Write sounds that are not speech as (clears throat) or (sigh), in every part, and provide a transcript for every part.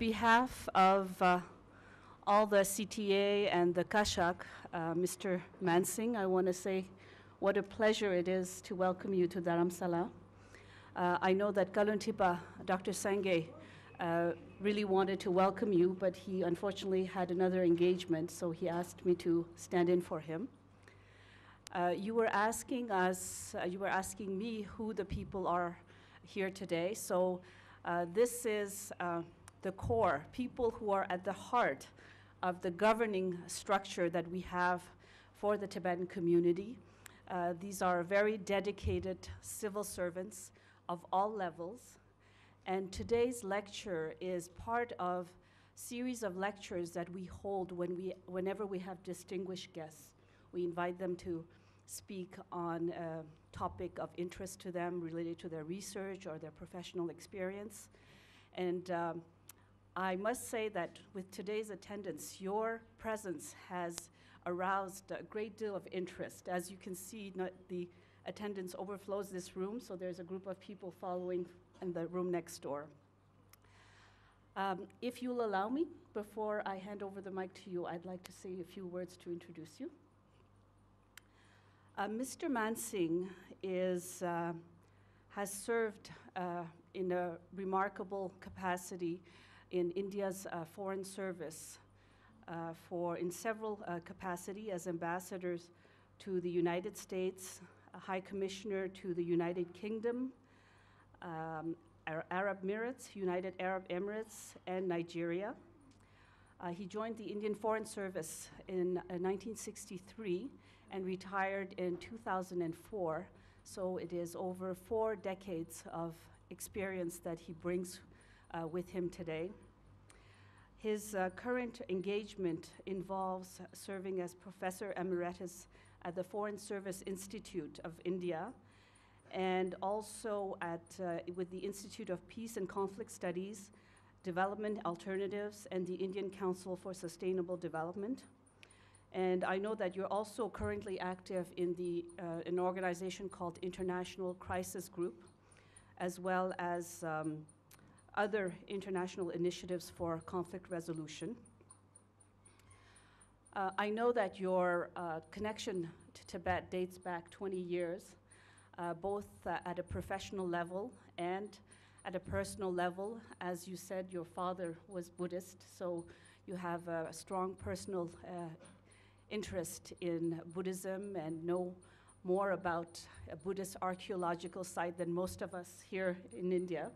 behalf of uh, all the CTA and the Kashag, uh, Mr. Mansingh, I want to say what a pleasure it is to welcome you to Dharamsala. Uh, I know that Kalon Tripa, Dr. Sangay, uh, really wanted to welcome you, but he unfortunately had another engagement, so he asked me to stand in for him. Uh, you were asking us, uh, you were asking me who the people are here today. So this is the core, people who are at the heart of the governing structure that we have for the Tibetan community. Uh, these are very dedicated civil servants of all levels. And today's lecture is part of a series of lectures that we hold when we, whenever we have distinguished guests. We invite them to speak on a topic of interest to them related to their research or their professional experience. And um, I must say that with today's attendance, your presence has aroused a great deal of interest. As you can see, the attendance overflows this room, so there's a group of people following in the room next door. Um, if you'll allow me, before I hand over the mic to you, I'd like to say a few words to introduce you. Uh, Mr. Mansingh is, uh, has served uh, in a remarkable capacity in India's uh, foreign service uh, for in several uh, capacity as ambassadors to the United States, High Commissioner to the United Kingdom, um, Arab Emirates, United Arab Emirates, and Nigeria. Uh, he joined the Indian Foreign Service in uh, 1963 and retired in 2004. So it is over four decades of experience that he brings uh, with him today. His uh, current engagement involves serving as Professor Emeritus at the Foreign Service Institute of India and also at, uh, with the Institute of Peace and Conflict Studies, Development Alternatives, and the Indian Council for Sustainable Development. And I know that you're also currently active in the, uh, an organization called International Crisis Group, as well as um, other international initiatives for conflict resolution. Uh, I know that your uh, connection to Tibet dates back 20 years, uh, both uh, at a professional level and at a personal level. As you said, your father was Buddhist, so you have a strong personal uh, interest in Buddhism and know more about a Buddhist archaeological site than most of us here in India.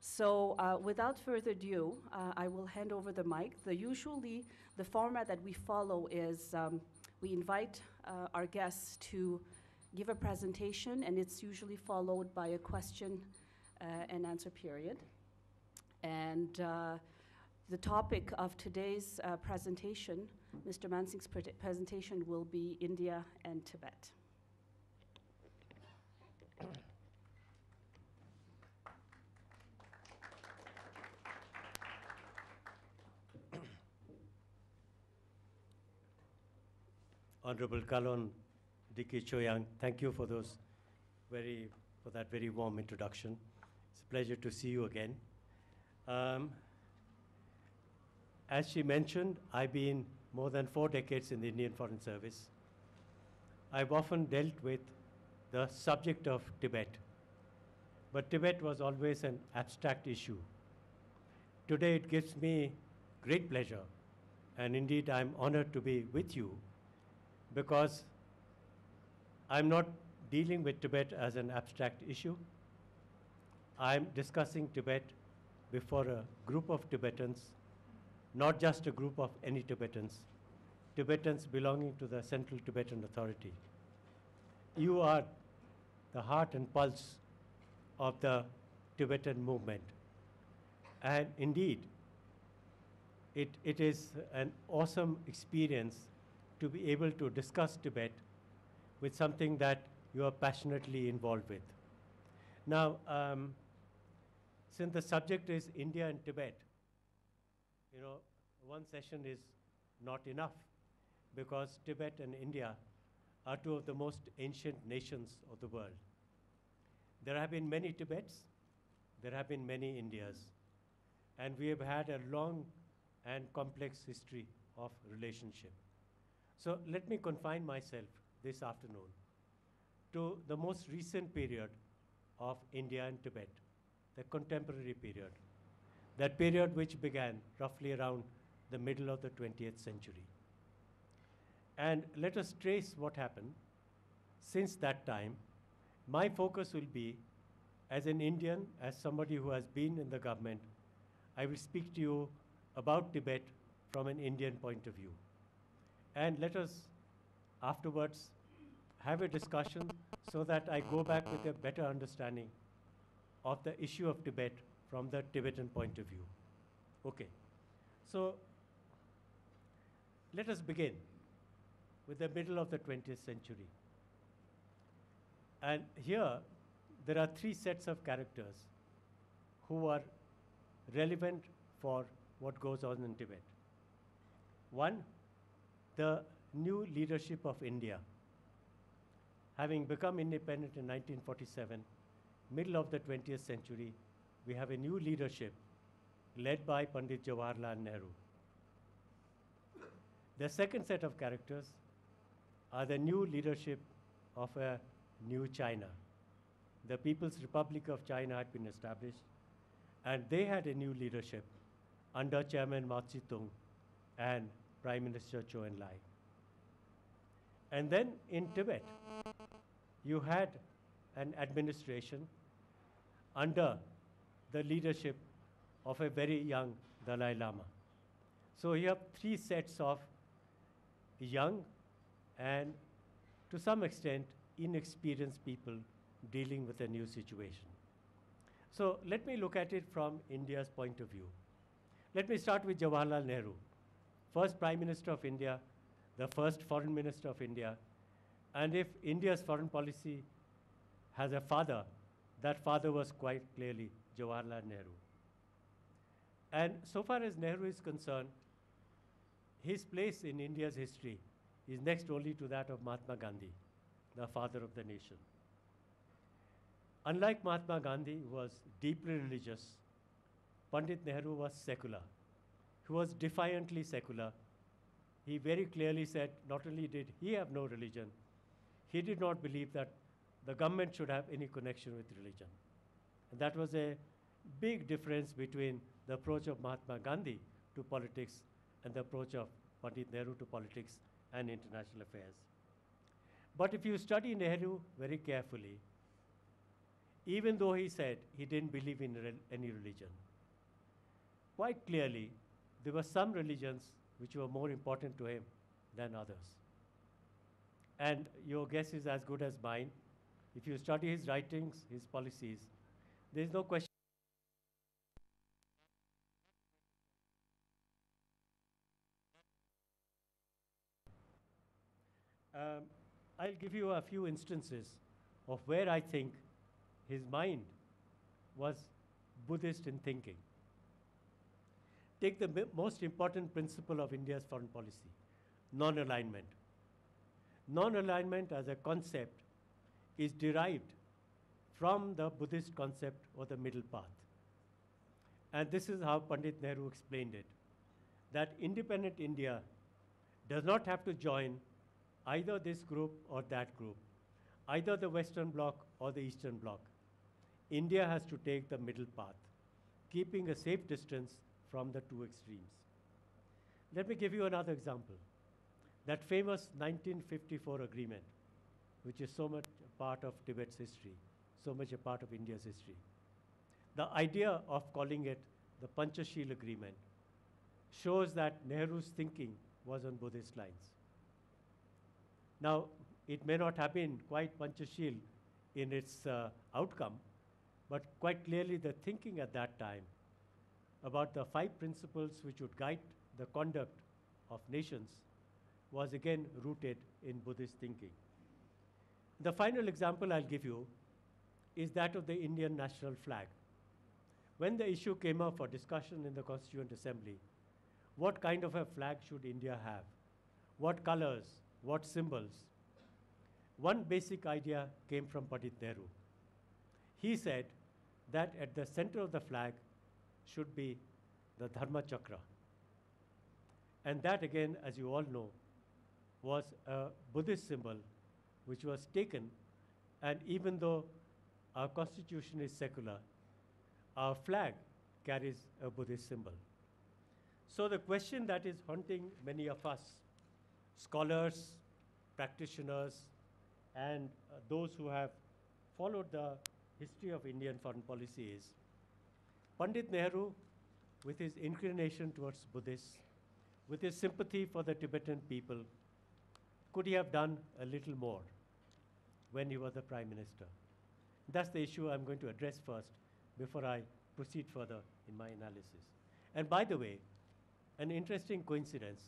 So uh, without further ado, uh, I will hand over the mic. The usually, the format that we follow is um, we invite uh, our guests to give a presentation, and it's usually followed by a question uh, and answer period. And uh, the topic of today's uh, presentation, Mr. Mansingh's pre presentation, will be India and Tibet. Honorable Kalon D.K. Chhoyang, thank you for those very, for that very warm introduction. It's a pleasure to see you again. Um, as she mentioned, I've been more than four decades in the Indian Foreign Service. I've often dealt with the subject of Tibet, but Tibet was always an abstract issue. Today it gives me great pleasure, and indeed I'm honored to be with you because I'm not dealing with Tibet as an abstract issue. I'm discussing Tibet before a group of Tibetans, not just a group of any Tibetans, Tibetans belonging to the Central Tibetan Authority. You are the heart and pulse of the Tibetan movement. And indeed, it, it is an awesome experience to be able to discuss Tibet with something that you are passionately involved with. Now, um, since the subject is India and Tibet, you know, one session is not enough because Tibet and India are two of the most ancient nations of the world. There have been many Tibets, there have been many Indias. and we have had a long and complex history of relationship. So let me confine myself this afternoon to the most recent period of India and Tibet, the contemporary period, that period which began roughly around the middle of the 20th century. And let us trace what happened since that time. My focus will be as an Indian, as somebody who has been in the government, I will speak to you about Tibet from an Indian point of view. And let us afterwards have a discussion so that I go back with a better understanding of the issue of Tibet from the Tibetan point of view. Okay. So let us begin with the middle of the 20th century. And here there are three sets of characters who are relevant for what goes on in Tibet. One, the new leadership of India. Having become independent in 1947, middle of the 20th century, we have a new leadership led by Pandit Jawaharlal Nehru. The second set of characters are the new leadership of a new China. The People's Republic of China had been established, and they had a new leadership under Chairman Mao Zedong and Prime Minister Zhou Enlai. And then in Tibet, you had an administration under the leadership of a very young Dalai Lama. So you have three sets of young and to some extent inexperienced people dealing with a new situation. So let me look at it from India's point of view. Let me start with Jawaharlal Nehru, first Prime Minister of India, the first Foreign Minister of India. And if India's foreign policy has a father, that father was quite clearly Jawaharlal Nehru. And so far as Nehru is concerned, his place in India's history is next only to that of Mahatma Gandhi, the father of the nation. Unlike Mahatma Gandhi, who was deeply religious, Pandit Nehru was secular. Was defiantly secular. He very clearly said not only did he have no religion, he did not believe that the government should have any connection with religion. And that was a big difference between the approach of Mahatma Gandhi to politics and the approach of Pandit Nehru to politics and international affairs. But if you study Nehru very carefully, even though he said he didn't believe in re any religion, quite clearly there were some religions which were more important to him than others. And your guess is as good as mine. If you study his writings, his policies, there is no question. Um, I'll give you a few instances of where I think his mind was Buddhist in thinking. Take the most important principle of India's foreign policy non alignment. Non alignment as a concept is derived from the Buddhist concept or the middle path. And this is how Pandit Nehru explained it that independent India does not have to join either this group or that group, either the Western Bloc or the Eastern Bloc. India has to take the middle path, keeping a safe distance from the two extremes. Let me give you another example. That famous 1954 agreement, which is so much a part of Tibet's history, so much a part of India's history. The idea of calling it the Panchashil Agreement shows that Nehru's thinking was on Buddhist lines. Now, it may not have been quite Panchashil in its uh, outcome, but quite clearly the thinking at that time about the five principles which would guide the conduct of nations was again rooted in Buddhist thinking. The final example I'll give you is that of the Indian national flag. When the issue came up for discussion in the Constituent Assembly, what kind of a flag should India have? What colors? What symbols? One basic idea came from Pandit Nehru. He said that at the center of the flag should be the Dharma Chakra. And that, again, as you all know, was a Buddhist symbol which was taken. And even though our constitution is secular, our flag carries a Buddhist symbol. So, the question that is haunting many of us, scholars, practitioners, and uh, those who have followed the history of Indian foreign policy is Pandit Nehru, with his inclination towards Buddhists, with his sympathy for the Tibetan people, could he have done a little more when he was the Prime Minister? That's the issue I'm going to address first before I proceed further in my analysis. And by the way, an interesting coincidence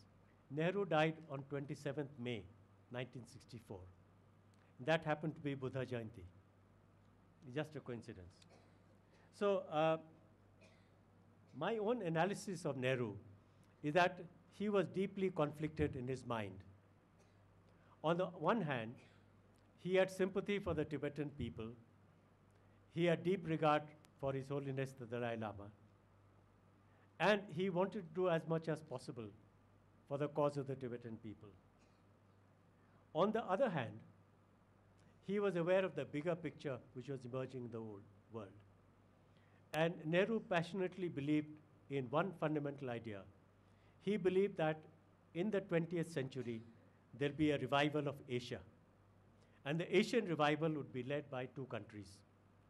Nehru died on 27th May 1964. That happened to be Buddha Jayanti. Just a coincidence. So, uh, my own analysis of Nehru is that he was deeply conflicted in his mind. On the one hand, he had sympathy for the Tibetan people, he had deep regard for His Holiness the Dalai Lama, and he wanted to do as much as possible for the cause of the Tibetan people. On the other hand, he was aware of the bigger picture which was emerging in the world. And Nehru passionately believed in one fundamental idea. He believed that in the 20th century, there'll be a revival of Asia. And the Asian revival would be led by two countries,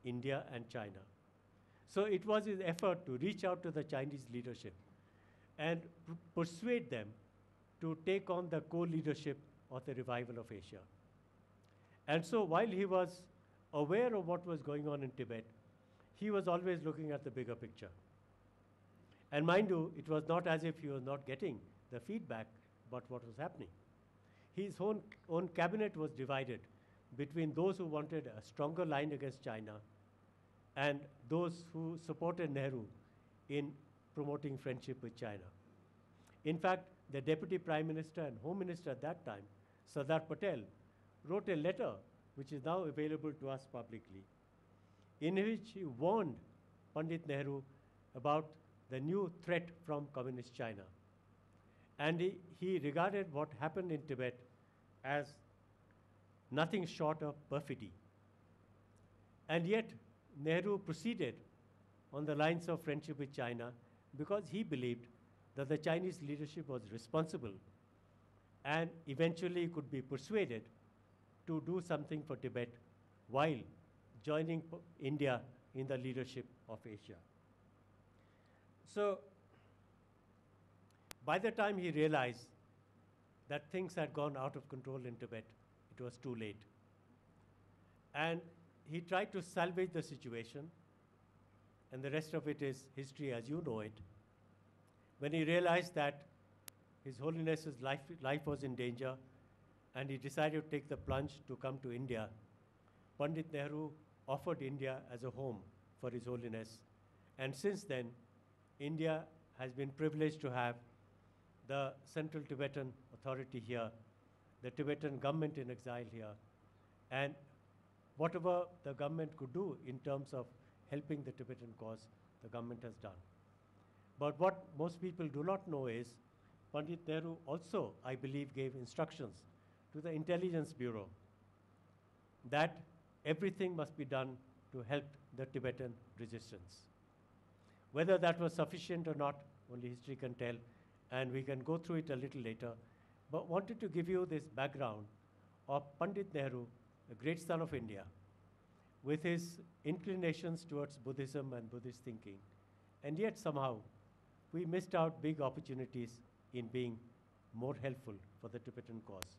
India and China. So it was his effort to reach out to the Chinese leadership and persuade them to take on the co leadership of the revival of Asia. And so while he was aware of what was going on in Tibet, he was always looking at the bigger picture. And mind you, it was not as if he was not getting the feedback about what was happening. His own, own cabinet was divided between those who wanted a stronger line against China and those who supported Nehru in promoting friendship with China. In fact, the Deputy Prime Minister and Home Minister at that time, Sardar Patel, wrote a letter which is now available to us publicly, in which he warned Pandit Nehru about the new threat from Communist China. And he, he regarded what happened in Tibet as nothing short of perfidy. And yet, Nehru proceeded on the lines of friendship with China because he believed that the Chinese leadership was responsible and eventually could be persuaded to do something for Tibet while joining India in the leadership of Asia. So, by the time he realized that things had gone out of control in Tibet, it was too late. And he tried to salvage the situation, and the rest of it is history as you know it. When he realized that His Holiness's life, life was in danger, and he decided to take the plunge to come to India, Pandit Nehru offered India as a home for His Holiness. And since then, India has been privileged to have the Central Tibetan Authority here, the Tibetan government in exile here, and whatever the government could do in terms of helping the Tibetan cause, the government has done. But what most people do not know is Pandit Nehru also, I believe, gave instructions to the Intelligence Bureau that everything must be done to help the Tibetan resistance. Whether that was sufficient or not, only history can tell, and we can go through it a little later. But wanted to give you this background of Pandit Nehru, a great son of India, with his inclinations towards Buddhism and Buddhist thinking. And yet, somehow, we missed out big opportunities in being more helpful for the Tibetan cause.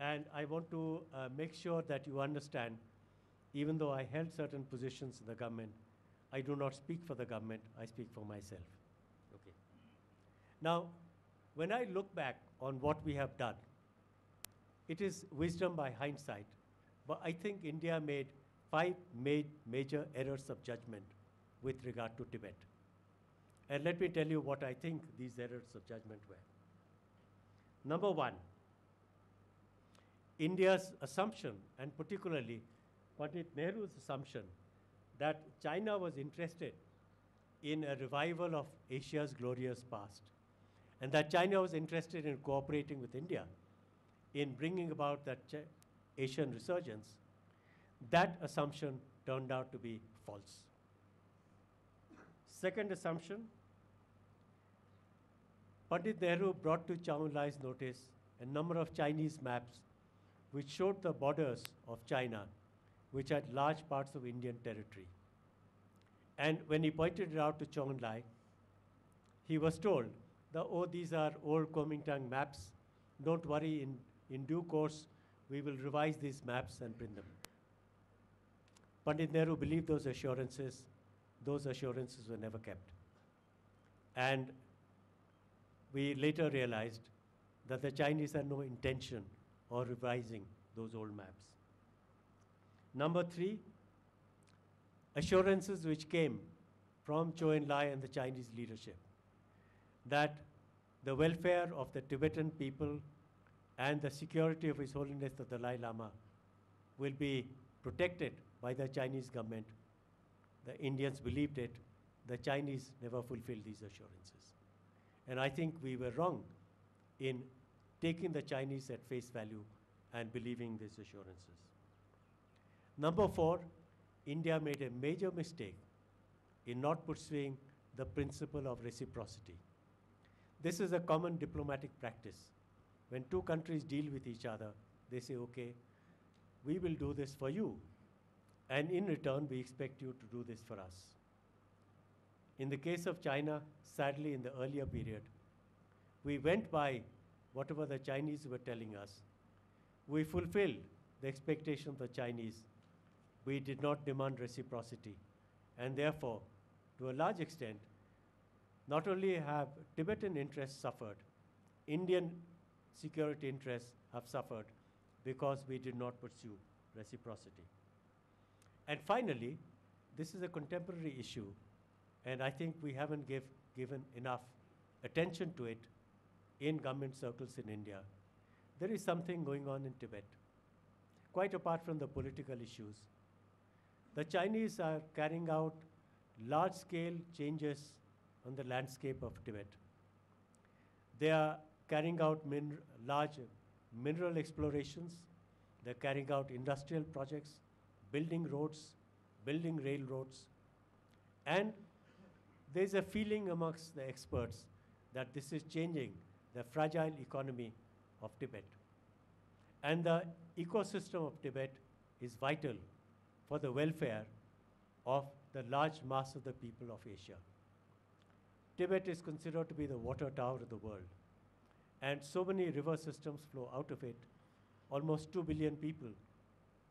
And I want to uh, make sure that you understand, even though I held certain positions in the government, I do not speak for the government, I speak for myself. Okay. Now, when I look back on what we have done, it is wisdom by hindsight, but I think India made five ma- major errors of judgment with regard to Tibet. And let me tell you what I think these errors of judgment were. Number one, India's assumption, and particularly Pandit Nehru's assumption, that China was interested in a revival of Asia's glorious past, and that China was interested in cooperating with India in bringing about that Ch- Asian resurgence, that assumption turned out to be false. Second assumption Pandit Nehru brought to Zhou Enlai's notice a number of Chinese maps which showed the borders of China, which had large parts of Indian territory. And when he pointed it out to Zhou Enlai, he was told that, oh, these are old Kuomintang maps. Don't worry, in, in due course, we will revise these maps and print them. Pandit Nehru believed those assurances. Those assurances were never kept. And we later realized that the Chinese had no intention of revising those old maps. Number three, assurances which came from Zhou Enlai and the Chinese leadership that the welfare of the Tibetan people and the security of His Holiness the Dalai Lama will be protected by the Chinese government. The Indians believed it. The Chinese never fulfilled these assurances. And I think we were wrong in taking the Chinese at face value and believing these assurances. Number four, India made a major mistake in not pursuing the principle of reciprocity. This is a common diplomatic practice. When two countries deal with each other, they say, okay, we will do this for you. And in return, we expect you to do this for us. In the case of China, sadly, in the earlier period, we went by whatever the Chinese were telling us. We fulfilled the expectation of the Chinese. We did not demand reciprocity. And therefore, to a large extent, not only have Tibetan interests suffered, Indian security interests have suffered because we did not pursue reciprocity. And finally, this is a contemporary issue, and I think we haven't give, given enough attention to it in government circles in India. There is something going on in Tibet, quite apart from the political issues. The Chinese are carrying out large scale changes on the landscape of Tibet. They are carrying out min- large mineral explorations, they're carrying out industrial projects, building roads, building railroads, and there's a feeling amongst the experts that this is changing the fragile economy of Tibet. And the ecosystem of Tibet is vital for the welfare of the large mass of the people of Asia. Tibet is considered to be the water tower of the world. And so many river systems flow out of it. Almost 2 billion people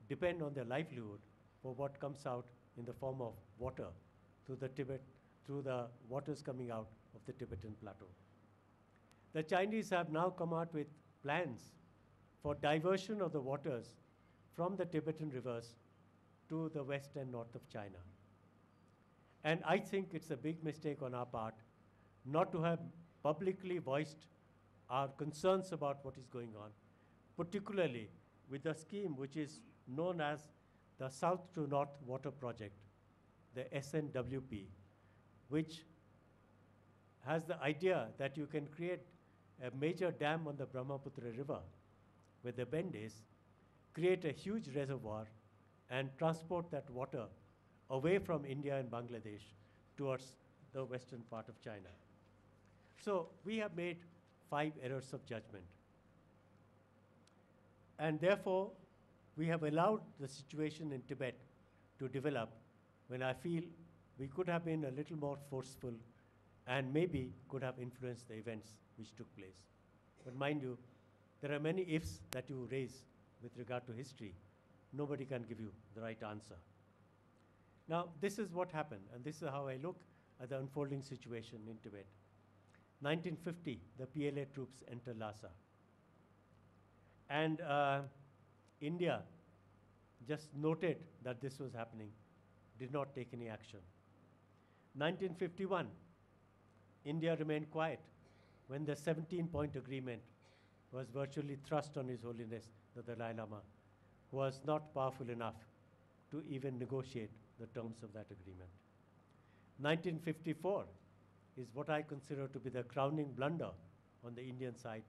depend on their livelihood for what comes out in the form of water through the Tibet, through the waters coming out of the Tibetan plateau. The Chinese have now come out with plans for diversion of the waters from the Tibetan rivers to the west and north of China. And I think it's a big mistake on our part not to have publicly voiced our concerns about what is going on, particularly with the scheme which is known as the South to North Water Project, the SNWP, which has the idea that you can create a major dam on the Brahmaputra River, where the bend is, create a huge reservoir, and transport that water away from India and Bangladesh towards the western part of China. So we have made five errors of judgment. And therefore, we have allowed the situation in Tibet to develop when I feel we could have been a little more forceful and maybe could have influenced the events which took place. But mind you, there are many ifs that you raise with regard to history. Nobody can give you the right answer. Now, this is what happened, and this is how I look at the unfolding situation in Tibet. 1950, the PLA troops enter Lhasa. And uh, India just noted that this was happening, did not take any action. 1951, India remained quiet when the 17 point agreement was virtually thrust on His Holiness the Dalai Lama, was not powerful enough to even negotiate the terms of that agreement. 1954 is what I consider to be the crowning blunder on the Indian side,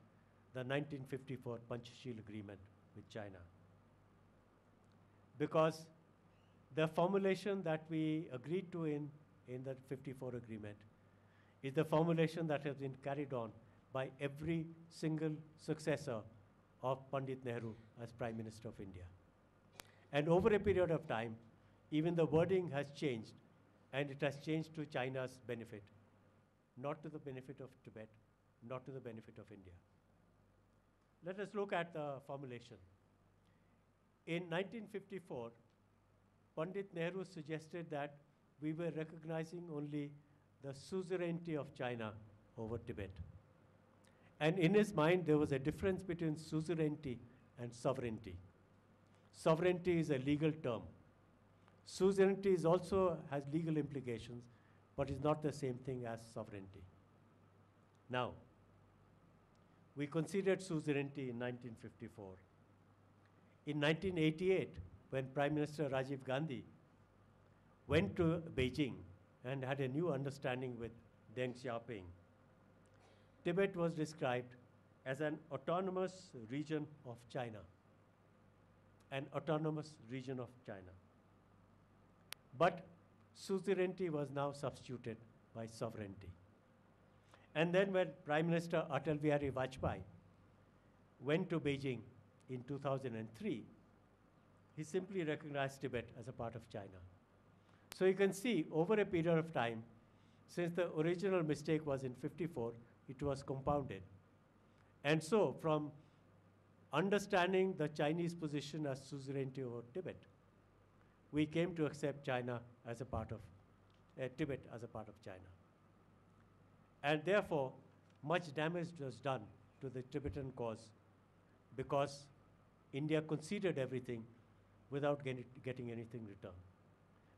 the 1954 Panchashil Agreement with China. Because the formulation that we agreed to in, in the 54 agreement is the formulation that has been carried on by every single successor of Pandit Nehru as Prime Minister of India. And over a period of time, even the wording has changed, and it has changed to China's benefit, not to the benefit of Tibet, not to the benefit of India. Let us look at the formulation. In 1954, Pandit Nehru suggested that we were recognizing only the suzerainty of China over Tibet. And in his mind, there was a difference between suzerainty and sovereignty. Sovereignty is a legal term. Suzerainty is also has legal implications, but is not the same thing as sovereignty. Now, we considered suzerainty in 1954. In 1988, when Prime Minister Rajiv Gandhi went to Beijing and had a new understanding with Deng Xiaoping, Tibet was described as an autonomous region of China. An autonomous region of China. But suzerainty was now substituted by sovereignty. And then when Prime Minister Atal Bihari Vajpayee went to Beijing in 2003, he simply recognized Tibet as a part of China. So you can see over a period of time, since the original mistake was in 54, it was compounded. And so from understanding the Chinese position as suzerainty over Tibet, we came to accept China as a part of, uh, Tibet as a part of China. And therefore, much damage was done to the Tibetan cause because India conceded everything without get getting anything returned.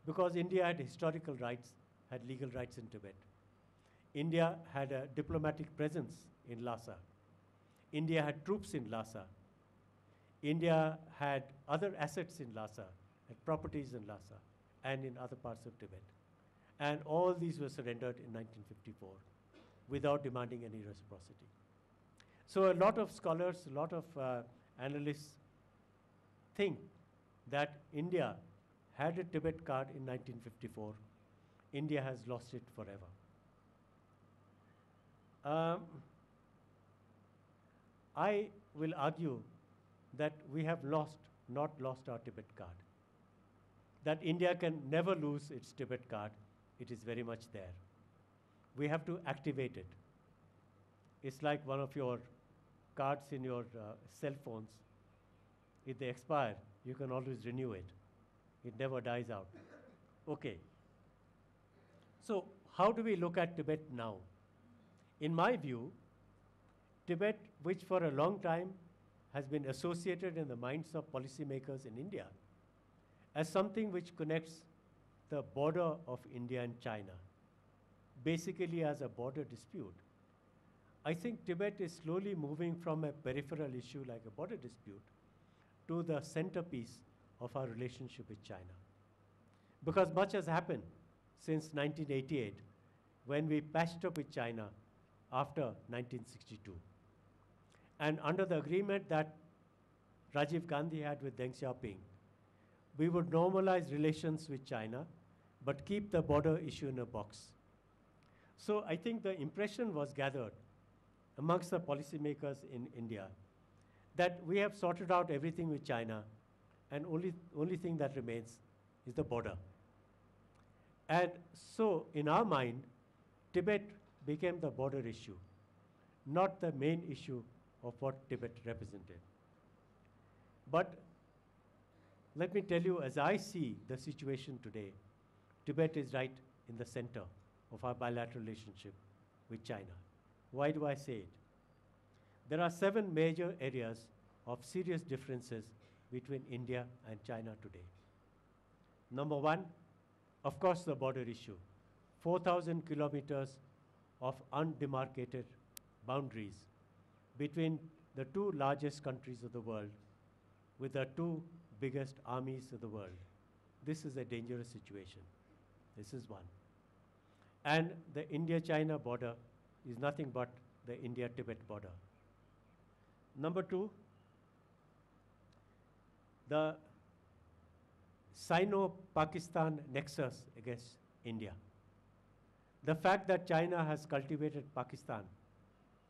Because India had historical rights, had legal rights in Tibet. India had a diplomatic presence in Lhasa. India had troops in Lhasa. India had other assets in Lhasa, had properties in Lhasa, and in other parts of Tibet. And all these were surrendered in 1954 without demanding any reciprocity. So a lot of scholars, a lot of uh, analysts think that India had a Tibet card in 1954. India has lost it forever. Um, I will argue that we have lost, not lost our Tibet card. That India can never lose its Tibet card, it is very much there. We have to activate it. It's like one of your cards in your uh, cell phones. If they expire, you can always renew it. It never dies out. Okay. So, how do we look at Tibet now? In my view, Tibet, which for a long time has been associated in the minds of policymakers in India as something which connects the border of India and China, basically as a border dispute. I think Tibet is slowly moving from a peripheral issue like a border dispute to the centerpiece of our relationship with China. Because much has happened since 1988 when we patched up with China after 1962. And under the agreement that Rajiv Gandhi had with Deng Xiaoping, we would normalize relations with China, but keep the border issue in a box. So I think the impression was gathered amongst the policymakers in India that we have sorted out everything with China, and only, only thing that remains is the border. And so, in our mind, Tibet became the border issue, not the main issue of what Tibet represented. But let me tell you, as I see the situation today, Tibet is right in the center of our bilateral relationship with China. Why do I say it? There are seven major areas of serious differences between India and China today. Number one, of course, the border issue. 4,000 kilometers of undemarcated boundaries between the two largest countries of the world with the two biggest armies of the world. This is a dangerous situation. This is one. And the India-China border is nothing but the India-Tibet border. Number two, the Sino-Pakistan nexus against India. The fact that China has cultivated Pakistan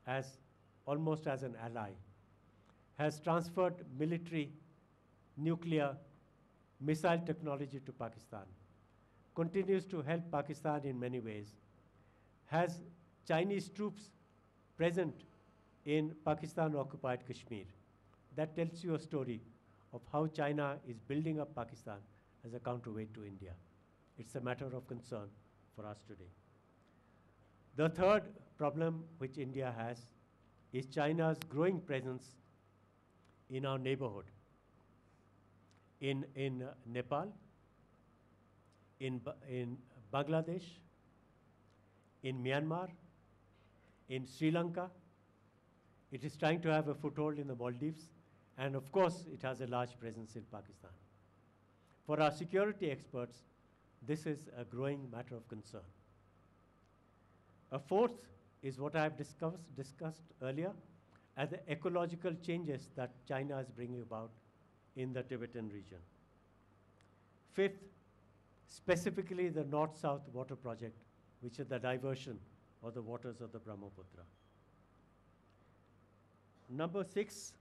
as almost as an ally has transferred military, nuclear, missile technology to Pakistan, continues to help Pakistan in many ways, has Chinese troops present in Pakistan occupied Kashmir. That tells you a story of how China is building up Pakistan as a counterweight to India. It's a matter of concern for us today. The third problem which India has is China's growing presence in our neighborhood, in, in uh, Nepal, in, in Bangladesh, in Myanmar, in Sri Lanka. It is trying to have a foothold in the Maldives, and of course, it has a large presence in Pakistan. For our security experts, this is a growing matter of concern. A fourth is what I have discussed, discussed earlier as the ecological changes that China is bringing about in the Tibetan region. Fifth, specifically the North South Water Project, which is the diversion of the waters of the Brahmaputra. Number six,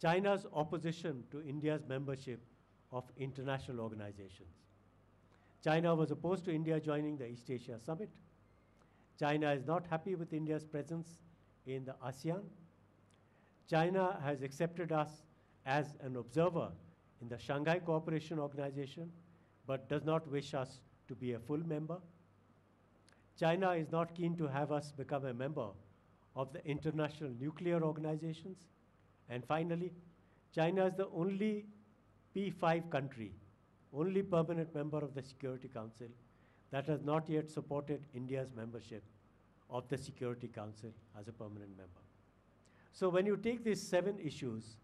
China's opposition to India's membership of international organizations. China was opposed to India joining the East Asia Summit. China is not happy with India's presence in the ASEAN. China has accepted us as an observer in the Shanghai Cooperation Organization, but does not wish us to be a full member. China is not keen to have us become a member of the international nuclear organizations. And finally, China is the only P5 country, only permanent member of the Security Council that has not yet supported India's membership of the Security Council as a permanent member. So when you take these seven issues,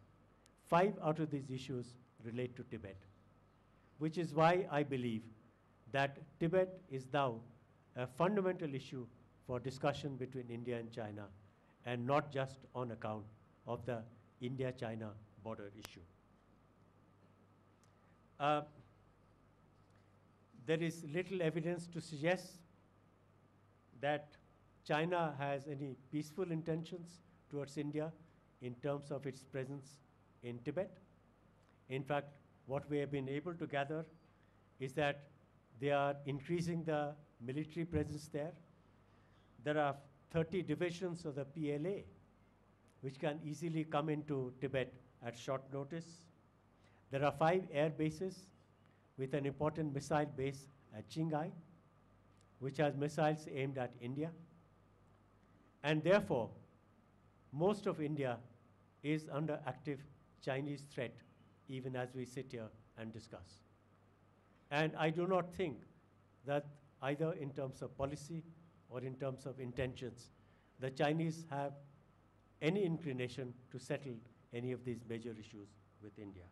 five out of these issues relate to Tibet, which is why I believe that Tibet is now a fundamental issue for discussion between India and China, and not just on account of the India-China border issue. Uh, there is little evidence to suggest that China has any peaceful intentions towards India in terms of its presence in Tibet. In fact, what we have been able to gather is that they are increasing the military presence there. There are 30 divisions of the PLA which can easily come into Tibet at short notice. There are five air bases with an important missile base at Qinghai, which has missiles aimed at India. And therefore, most of India is under active Chinese threat, even as we sit here and discuss. And I do not think that either in terms of policy or in terms of intentions, the Chinese have any inclination to settle any of these major issues with India.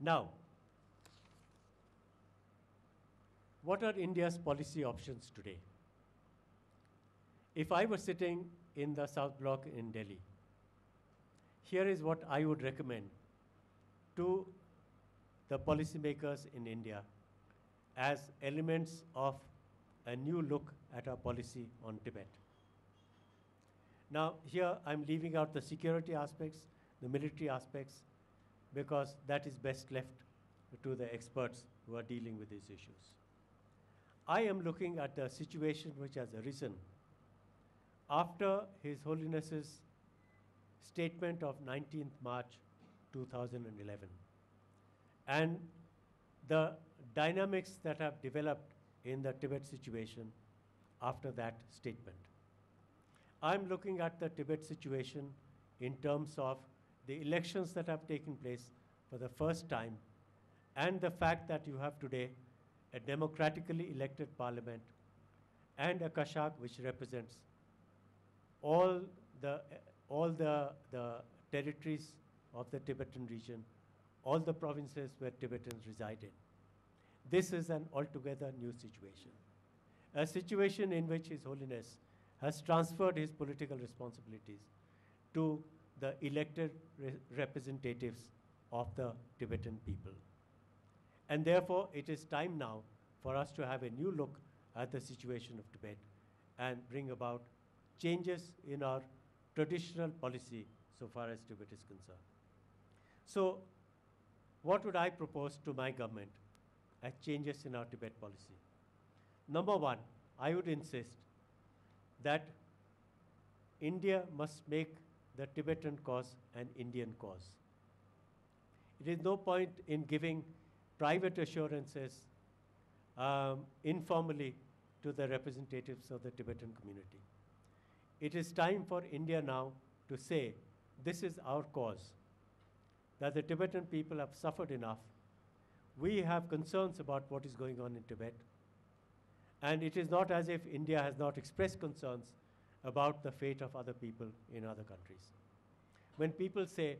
Now, what are India's policy options today? If I were sitting in the South Block in Delhi, here is what I would recommend to the policymakers in India as elements of a new look at our policy on Tibet. Now, here I'm leaving out the security aspects, the military aspects, because that is best left to the experts who are dealing with these issues. I am looking at the situation which has arisen after His Holiness's statement of 19th March 2011 and the dynamics that have developed in the Tibet situation after that statement. I'm looking at the Tibet situation in terms of the elections that have taken place for the first time and the fact that you have today a democratically elected parliament and a Kashag which represents all the, all the, the territories of the Tibetan region, all the provinces where Tibetans reside in. this is an altogether new situation. A situation in which His Holiness has transferred his political responsibilities to the elected re- representatives of the Tibetan people. And therefore, it is time now for us to have a new look at the situation of Tibet and bring about changes in our traditional policy so far as Tibet is concerned. So, what would I propose to my government as changes in our Tibet policy? Number one, I would insist that India must make the Tibetan cause an Indian cause. It is no point in giving private assurances um, informally to the representatives of the Tibetan community. It is time for India now to say, this is our cause, that the Tibetan people have suffered enough. We have concerns about what is going on in Tibet. And it is not as if India has not expressed concerns about the fate of other people in other countries. When people say,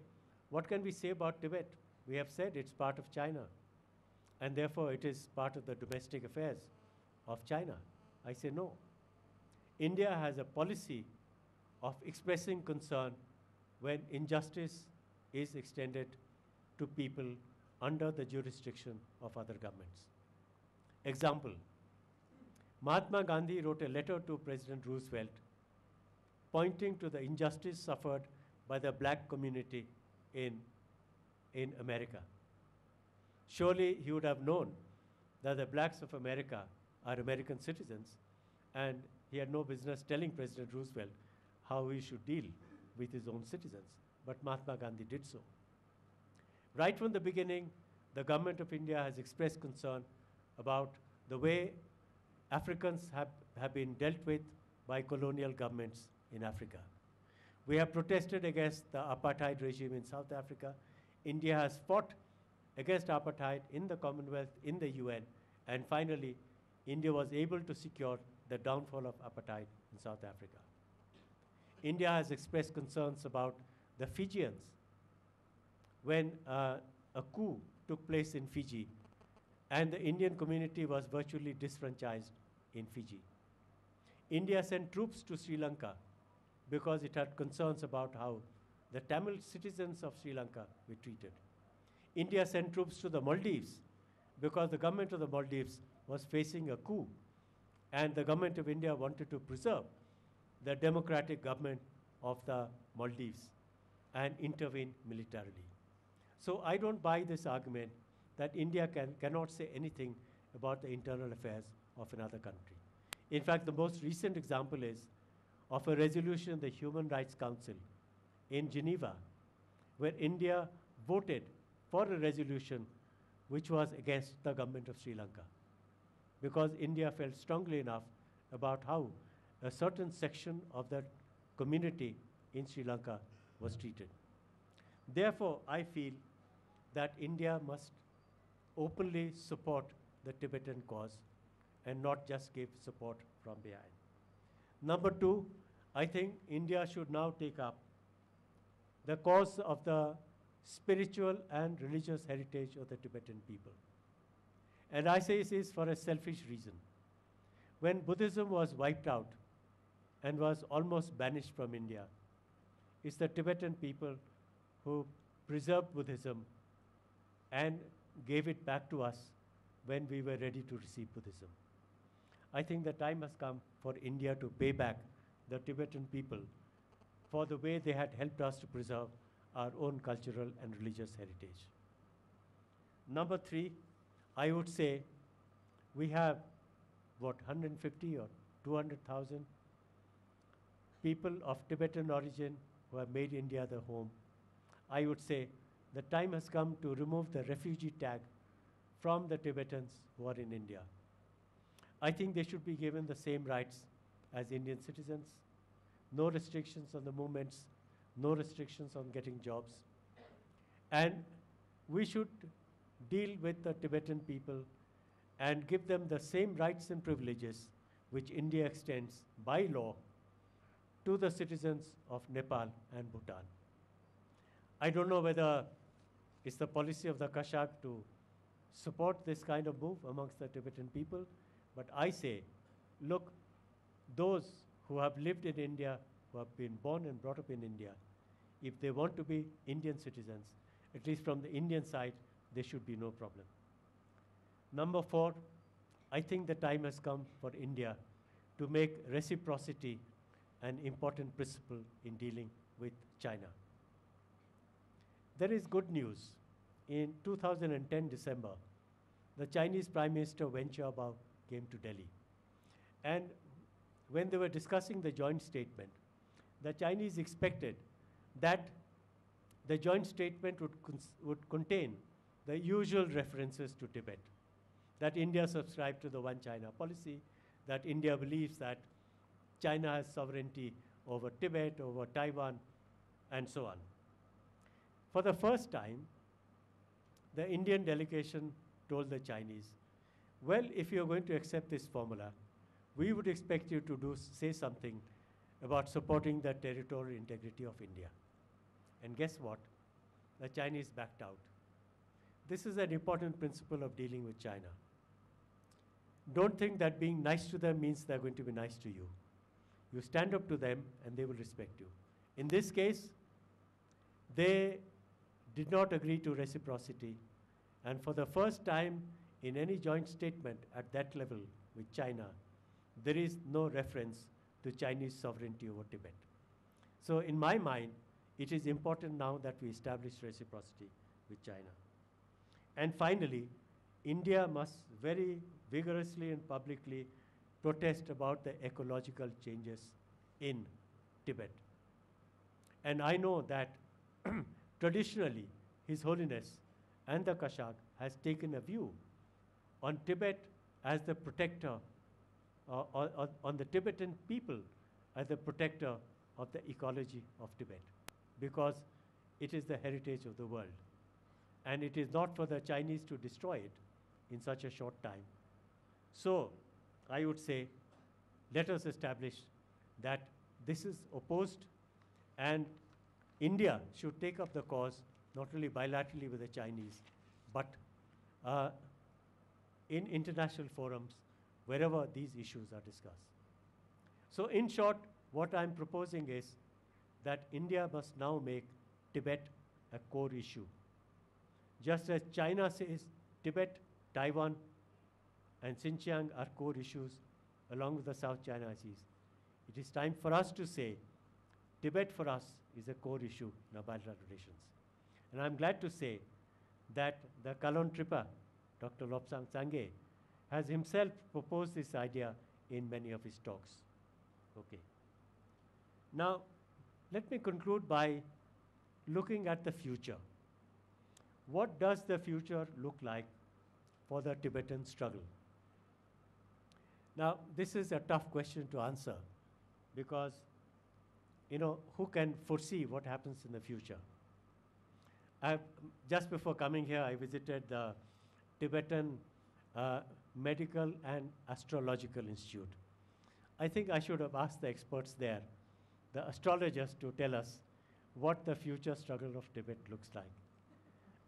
what can we say about Tibet? We have said it's part of China, and therefore it is part of the domestic affairs of China. I say no. India has a policy of expressing concern when injustice is extended to people under the jurisdiction of other governments. Example Mahatma Gandhi wrote a letter to President Roosevelt pointing to the injustice suffered by the black community in, in America. Surely he would have known that the blacks of America are American citizens, and he had no business telling President Roosevelt how he should deal with his own citizens. But Mahatma Gandhi did so. Right from the beginning, the government of India has expressed concern about the way Africans have, have been dealt with by colonial governments in Africa. We have protested against the apartheid regime in South Africa. India has fought against apartheid in the Commonwealth, in the UN, and finally, India was able to secure the downfall of apartheid in South Africa. India has expressed concerns about the Fijians when uh, a coup took place in Fiji and the Indian community was virtually disfranchised in Fiji. India sent troops to Sri Lanka because it had concerns about how the Tamil citizens of Sri Lanka were treated. India sent troops to the Maldives because the government of the Maldives was facing a coup and the government of India wanted to preserve the democratic government of the Maldives and intervene militarily. So I don't buy this argument that India can, cannot say anything about the internal affairs of another country. In fact, the most recent example is of a resolution in the Human Rights Council in Geneva, where India voted for a resolution which was against the government of Sri Lanka, because India felt strongly enough about how a certain section of that community in Sri Lanka was treated. Therefore, I feel that India must openly support the Tibetan cause and not just give support from behind. Number two, I think India should now take up the cause of the spiritual and religious heritage of the Tibetan people. And I say this for a selfish reason. When Buddhism was wiped out and was almost banished from India, it's the Tibetan people who preserved Buddhism and gave it back to us when we were ready to receive Buddhism. I think the time has come for India to pay back the Tibetan people for the way they had helped us to preserve our own cultural and religious heritage. Number three, I would say we have what 150 or 200,000 people of Tibetan origin who have made India their home. I would say the time has come to remove the refugee tag from the Tibetans who are in India. I think they should be given the same rights as Indian citizens. No restrictions on the movements, no restrictions on getting jobs. And we should deal with the Tibetan people and give them the same rights and privileges which India extends by law to the citizens of Nepal and Bhutan. I don't know whether it's the policy of the Kashag to support this kind of move amongst the Tibetan people, but I say, look, those who have lived in India, who have been born and brought up in India, if they want to be Indian citizens, at least from the Indian side, there should be no problem. Number four, I think the time has come for India to make reciprocity an important principle in dealing with China. There is good news. In 2010 December, the Chinese Prime Minister Wen Jiabao came to Delhi. And when they were discussing the joint statement, the Chinese expected that the joint statement would, would contain the usual references to Tibet, that India subscribed to the one China policy, that India believes that China has sovereignty over Tibet, over Taiwan, and so on. For the first time, the Indian delegation told the Chinese, well, if you're going to accept this formula, we would expect you to do, say something about supporting the territorial integrity of India. And guess what? The Chinese backed out. This is an important principle of dealing with China. Don't think that being nice to them means they're going to be nice to you. You stand up to them and they will respect you. In this case, they did not agree to reciprocity. And for the first time in any joint statement at that level with China, there is no reference to Chinese sovereignty over Tibet. So in my mind, it is important now that we establish reciprocity with China. And finally, India must very vigorously and publicly protest about the ecological changes in Tibet. And I know that (clears throat) traditionally His Holiness and the Kashag has taken a view on Tibet as the protector, uh, on, on the Tibetan people as the protector of the ecology of Tibet because it is the heritage of the world. And it is not for the Chinese to destroy it in such a short time. So I would say, let us establish that this is opposed and India should take up the cause not only bilaterally with the Chinese, but uh, in international forums wherever these issues are discussed. So in short, what I'm proposing is that India must now make Tibet a core issue. Just as China says Tibet, Taiwan, and Xinjiang are core issues along with the South China Seas. It is time for us to say Tibet for us is a core issue in our bilateral relations. And I'm glad to say that the Kalon Tripa, Dr. Lobsang Sangay, has himself proposed this idea in many of his talks. Okay. Now, let me conclude by looking at the future. What does the future look like for the Tibetan struggle? Now, this is a tough question to answer because, you know, who can foresee what happens in the future? I've, just before coming here, I visited the Tibetan uh, Medical and Astrological Institute. I think I should have asked the experts there, the astrologers, to tell us what the future struggle of Tibet looks like.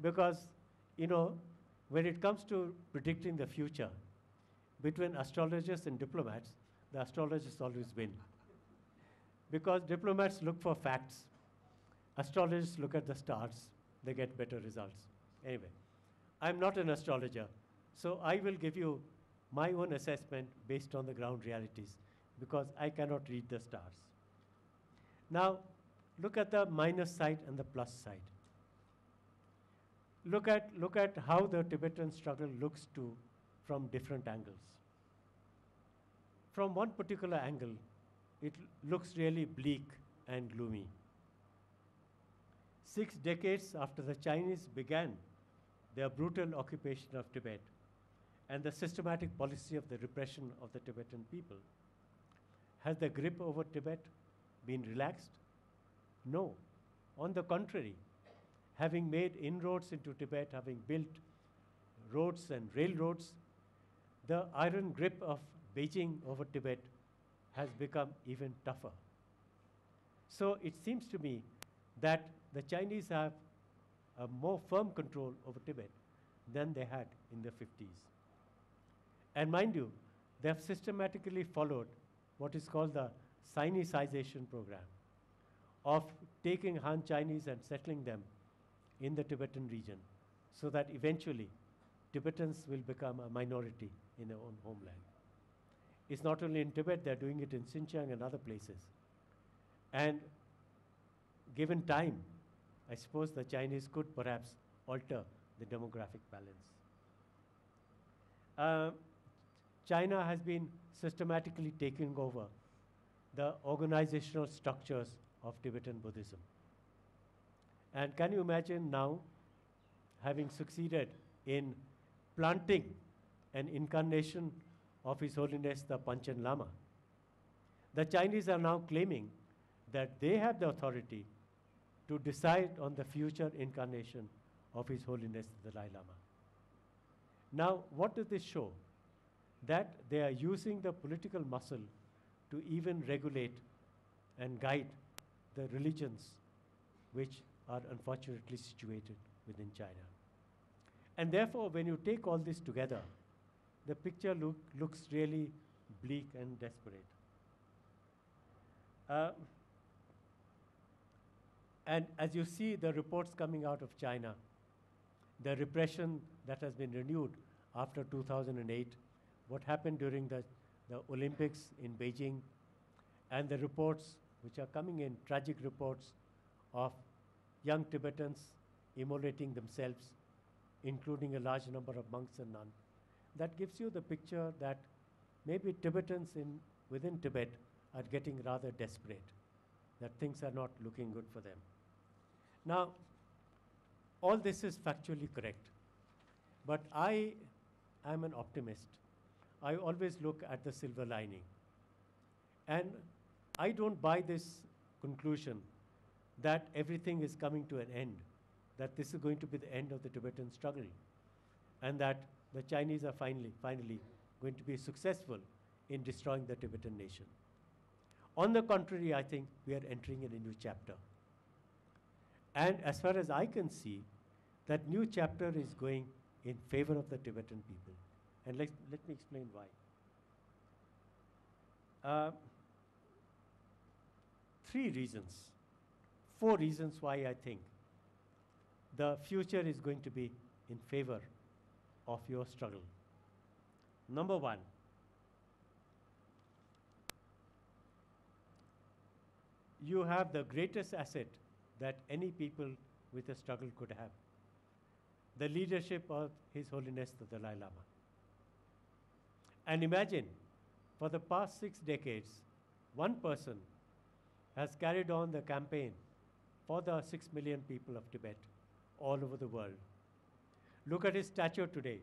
Because, you know, when it comes to predicting the future, between astrologers and diplomats, the astrologers always win. Because diplomats look for facts, astrologers look at the stars, they get better results. Anyway, I'm not an astrologer, so I will give you my own assessment based on the ground realities because I cannot read the stars. Now, look at the minus side and the plus side. Look at, look at how the Tibetan struggle looks to from different angles. From one particular angle, it looks really bleak and gloomy. Six decades after the Chinese began their brutal occupation of Tibet and the systematic policy of the repression of the Tibetan people, has the grip over Tibet been relaxed? No. On the contrary, having made inroads into Tibet, having built roads and railroads, the iron grip of Beijing over Tibet has become even tougher. So it seems to me that the Chinese have a more firm control over Tibet than they had in the 50s. And mind you, they have systematically followed what is called the Sinicization program of taking Han Chinese and settling them in the Tibetan region so that eventually Tibetans will become a minority in their own homeland. It's not only in Tibet, they're doing it in Xinjiang and other places. And given time, I suppose the Chinese could perhaps alter the demographic balance. Uh, China has been systematically taking over the organizational structures of Tibetan Buddhism. And can you imagine now having succeeded in planting an incarnation of His Holiness the Panchen Lama? The Chinese are now claiming that they have the authority to decide on the future incarnation of His Holiness the Dalai Lama. Now, what does this show? That they are using the political muscle to even regulate and guide the religions which are unfortunately situated within China. And therefore, when you take all this together, the picture look, looks really bleak and desperate. Uh, and as you see the reports coming out of China, the repression that has been renewed after 2008, what happened during the, the Olympics in Beijing, and the reports which are coming in, tragic reports of young Tibetans immolating themselves, including a large number of monks and nuns. That gives you the picture that maybe Tibetans in, within Tibet are getting rather desperate, that things are not looking good for them. Now, all this is factually correct, but I am an optimist. I always look at the silver lining. And I don't buy this conclusion that everything is coming to an end, that this is going to be the end of the Tibetan struggle, and that the Chinese are finally, finally going to be successful in destroying the Tibetan nation. On the contrary, I think we are entering a new chapter. And as far as I can see, that new chapter is going in favor of the Tibetan people. And let, let me explain why. Uh, three reasons, four reasons why I think the future is going to be in favor of your struggle. Number one, you have the greatest asset that any people with a struggle could have the leadership of His Holiness the Dalai Lama. And imagine, for the past six decades, one person has carried on the campaign for the six million people of Tibet all over the world. Look at his statue today.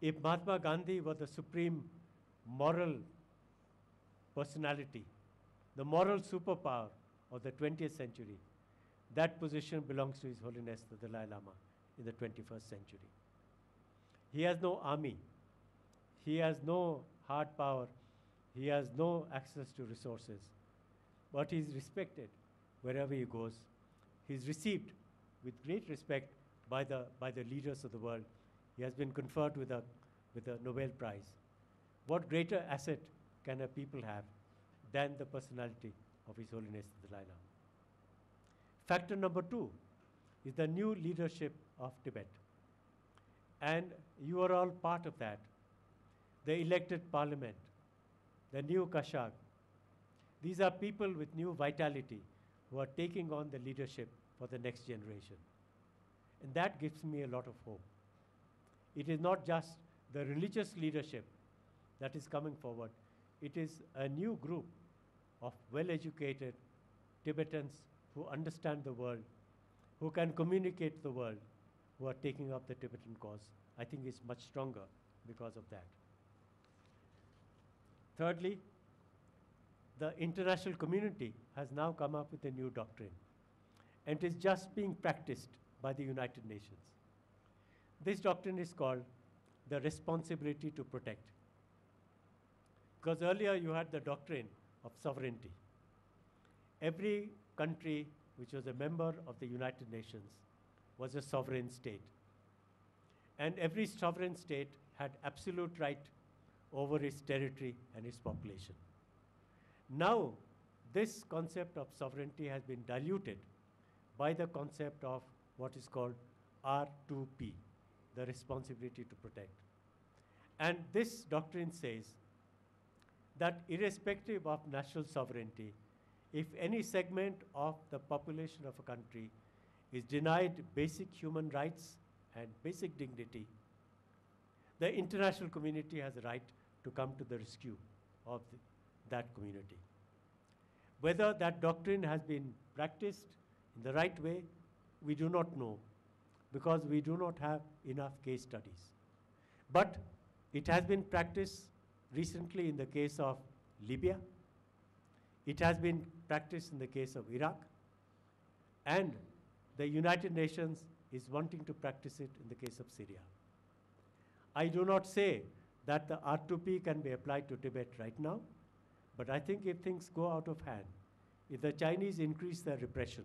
If Mahatma Gandhi were the supreme moral personality, the moral superpower of the 20th century, that position belongs to His Holiness the Dalai Lama in the 21st century. He has no army, he has no hard power, he has no access to resources, but he is respected wherever he goes. He is received with great respect by the, by the leaders of the world. He has been conferred with a, with a Nobel Prize. What greater asset can a people have than the personality of His Holiness the Dalai Lama? Factor number two is the new leadership of Tibet. And you are all part of that. The elected parliament, the new Kashag. These are people with new vitality who are taking on the leadership for the next generation. And that gives me a lot of hope. It is not just the religious leadership that is coming forward, it is a new group of well educated Tibetans who understand the world, who can communicate the world, who are taking up the Tibetan cause. I think is much stronger because of that. Thirdly, the international community has now come up with a new doctrine, and it is just being practiced by the United Nations. This doctrine is called the responsibility to protect. Because earlier you had the doctrine of sovereignty. Every country which was a member of the United Nations was a sovereign state. and every sovereign state had absolute right over its territory and its population. Now, this concept of sovereignty has been diluted by the concept of what is called R2P, the responsibility to protect. And this doctrine says that irrespective of national sovereignty, if any segment of the population of a country is denied basic human rights and basic dignity, the international community has a right to come to the rescue of the, that community. Whether that doctrine has been practiced in the right way, we do not know because we do not have enough case studies. But it has been practiced recently in the case of Libya. It has been practiced in the case of Iraq. And the United Nations is wanting to practice it in the case of Syria. I do not say that the R2P can be applied to Tibet right now, but I think if things go out of hand, if the Chinese increase their repression,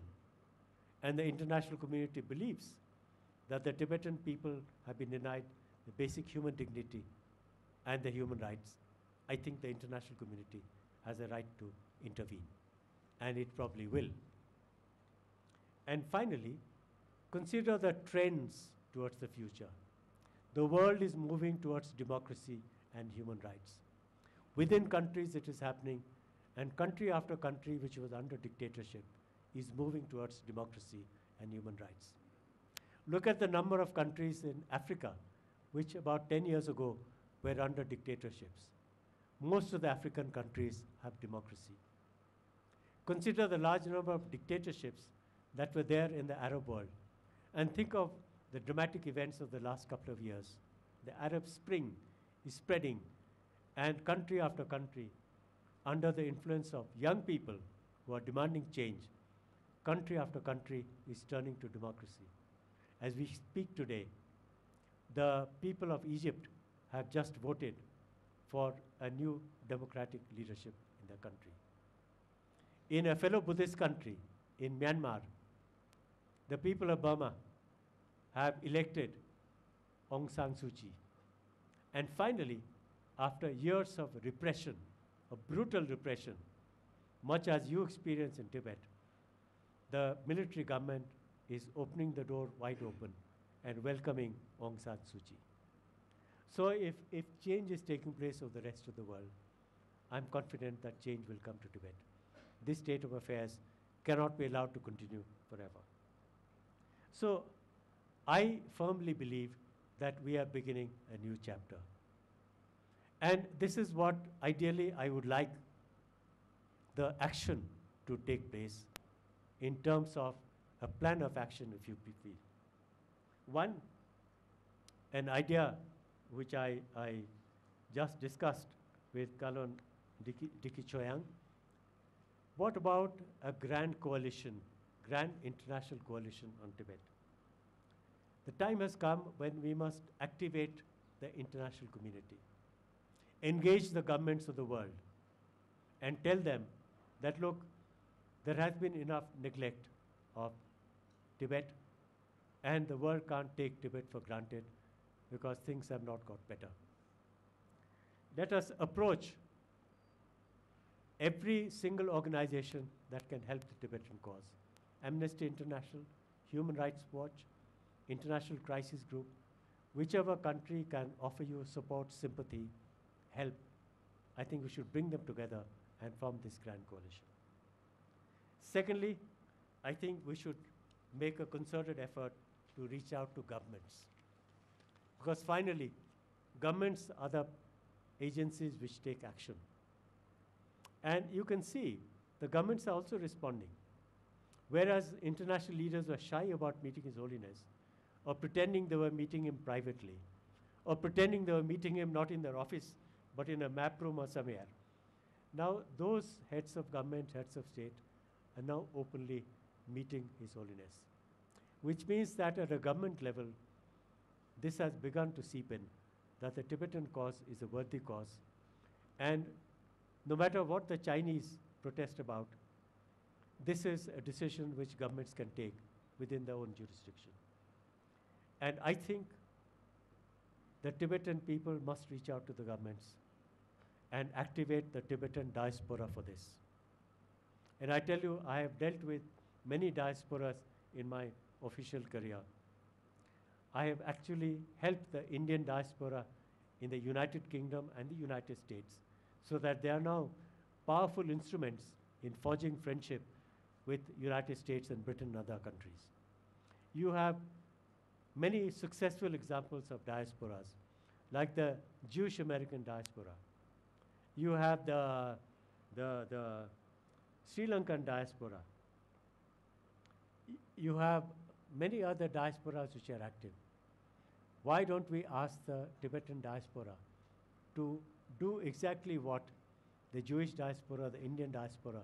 and the international community believes that the Tibetan people have been denied the basic human dignity and the human rights, I think the international community has a right to intervene, and it probably will. And finally, consider the trends towards the future. The world is moving towards democracy and human rights. Within countries, it is happening, and country after country which was under dictatorship is moving towards democracy and human rights. Look at the number of countries in Africa which about 10 years ago were under dictatorships. Most of the African countries have democracy. Consider the large number of dictatorships that were there in the Arab world and think of the dramatic events of the last couple of years. The Arab Spring is spreading, and country after country, under the influence of young people who are demanding change, country after country is turning to democracy. As we speak today, the people of Egypt have just voted for a new democratic leadership in their country. In a fellow Buddhist country, in Myanmar, the people of Burma have elected Aung San Suu Kyi. And finally, after years of repression, of brutal repression, much as you experience in Tibet, the military government is opening the door wide open and welcoming Aung San Suu Kyi. So if, if change is taking place over the rest of the world, I'm confident that change will come to Tibet. This state of affairs cannot be allowed to continue forever. So I firmly believe that we are beginning a new chapter. And this is what ideally I would like the action to take place in terms of a plan of action, if you feel. One, an idea which I, I just discussed with Kalon Dicki, Dicki Chhoyang. What about a grand coalition, grand international coalition on Tibet? The time has come when we must activate the international community, engage the governments of the world, and tell them that look, there has been enough neglect of Tibet, and the world can't take Tibet for granted because things have not got better. Let us approach every single organization that can help the Tibetan cause. Amnesty International, Human Rights Watch, International Crisis Group, whichever country can offer you support, sympathy, help, I think we should bring them together and form this grand coalition. Secondly, I think we should make a concerted effort to reach out to governments. Because finally, governments are the agencies which take action. And you can see the governments are also responding. Whereas international leaders were shy about meeting His Holiness, or pretending they were meeting him privately, or pretending they were meeting him not in their office, but in a map room or somewhere. Now, those heads of government, heads of state, are now openly meeting His Holiness, which means that at a government level, this has begun to seep in that the Tibetan cause is a worthy cause. And no matter what the Chinese protest about, this is a decision which governments can take within their own jurisdiction. And I think the Tibetan people must reach out to the governments and activate the Tibetan diaspora for this. And I tell you, I have dealt with many diasporas in my official career. I have actually helped the Indian diaspora in the United Kingdom and the United States so that they are now powerful instruments in forging friendship with United States and Britain and other countries. You have many successful examples of diasporas, like the Jewish American diaspora. You have the, the, the Sri Lankan diaspora. You have many other diasporas which are active. Why don't we ask the Tibetan diaspora to do exactly what the Jewish diaspora, the Indian diaspora,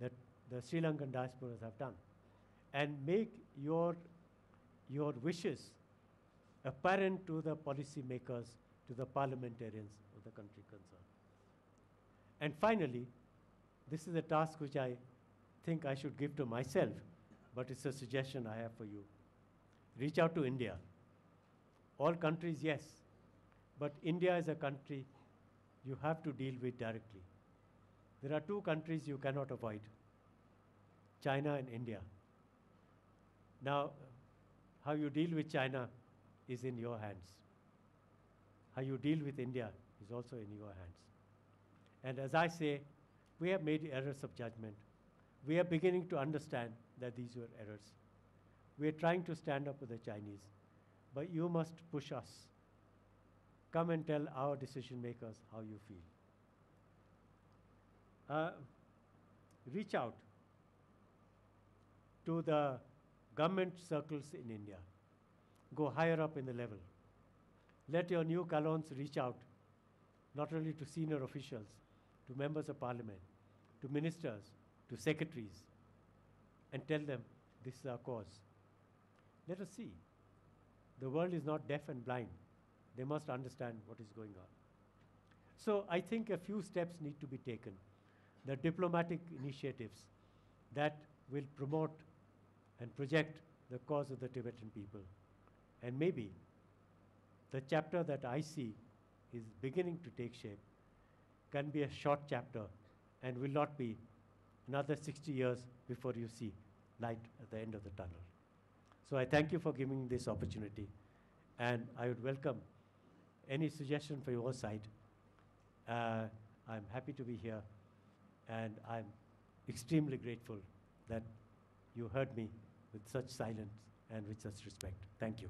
that the Sri Lankan diasporas have done, and make your, your wishes apparent to the policymakers, to the parliamentarians of the country concerned. And finally, this is a task which I think I should give to myself, but it's a suggestion I have for you. Reach out to India. All countries, yes, but India is a country you have to deal with directly. There are two countries you cannot avoid China and India. Now, how you deal with China is in your hands. How you deal with India is also in your hands. And as I say, we have made errors of judgment. We are beginning to understand that these were errors. We are trying to stand up with the Chinese, but you must push us. Come and tell our decision makers how you feel. Uh, reach out to the government circles in India. Go higher up in the level. Let your new Kalons reach out not only to senior officials, to members of parliament, to ministers, to secretaries, and tell them this is our cause. Let us see. The world is not deaf and blind. They must understand what is going on. So I think a few steps need to be taken. The diplomatic initiatives that will promote and project the cause of the Tibetan people. And maybe the chapter that I see is beginning to take shape can be a short chapter and will not be another 60 years before you see light at the end of the tunnel. So I thank you for giving this opportunity, and I would welcome any suggestion from your side. Uh, I'm happy to be here, and I'm extremely grateful that you heard me with such silence and with such respect. Thank you.